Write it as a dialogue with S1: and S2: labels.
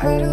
S1: heard